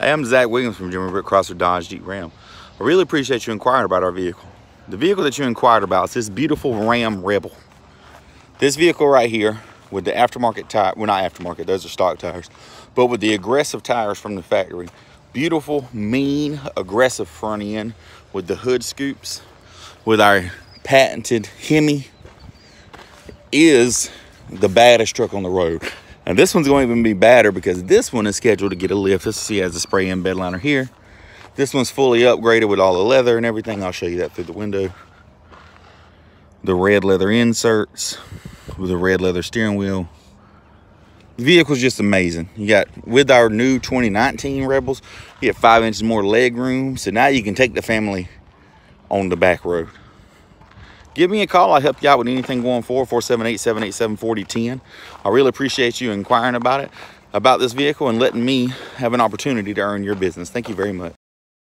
Hey, I'm Zach Williams from Jimmy Britt Chrysler Dodge Jeep Ram. I really appreciate you inquiring about our vehicle. The vehicle that you inquired about is this beautiful Ram Rebel. This vehicle right here with the aftermarket tire, well not aftermarket, those are stock tires, but with the aggressive tires from the factory. Beautiful, mean, aggressive front end with the hood scoops, with our patented Hemi is the baddest truck on the road. And this one's going to even be badder because this one is scheduled to get a lift. Let's see, has a spray-in bed liner here. This one's fully upgraded with all the leather and everything. I'll show you that through the window. The red leather inserts with a red leather steering wheel. The vehicle's just amazing. You got, with our new 2019 Rebels, you get five inches more leg room. So now you can take the family on the back road give me a call. I'll help you out with anything going forward, 478-787-4010. I really appreciate you inquiring about it, about this vehicle and letting me have an opportunity to earn your business. Thank you very much.